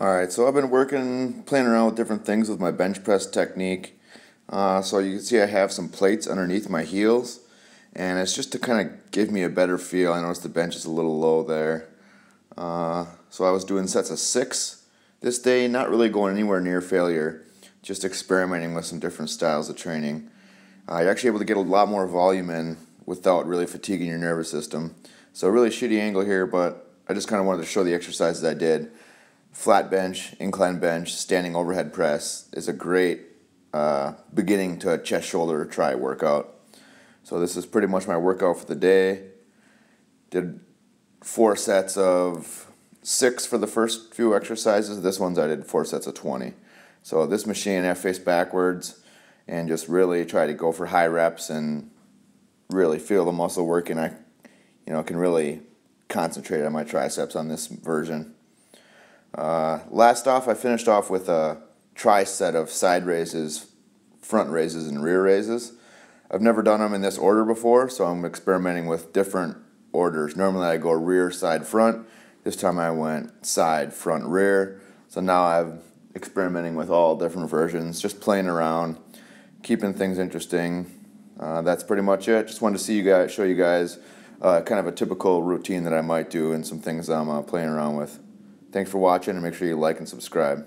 Alright, so I've been working, playing around with different things with my bench press technique. Uh, so you can see I have some plates underneath my heels, and it's just to kind of give me a better feel. I noticed the bench is a little low there. Uh, so I was doing sets of six this day, not really going anywhere near failure, just experimenting with some different styles of training. Uh, you're actually able to get a lot more volume in without really fatiguing your nervous system. So really shitty angle here, but I just kind of wanted to show the exercises I did flat bench, incline bench, standing overhead press is a great uh, beginning to a chest shoulder tri workout. So this is pretty much my workout for the day. Did four sets of six for the first few exercises. This one's I did four sets of 20. So this machine I face backwards and just really try to go for high reps and really feel the muscle working. I you know can really concentrate on my triceps on this version. Uh, last off, I finished off with a tri set of side raises, front raises, and rear raises. I've never done them in this order before, so I'm experimenting with different orders. Normally I go rear, side, front. This time I went side, front, rear. So now I'm experimenting with all different versions, just playing around, keeping things interesting. Uh, that's pretty much it. Just wanted to see you guys, show you guys uh, kind of a typical routine that I might do and some things I'm uh, playing around with. Thanks for watching and make sure you like and subscribe.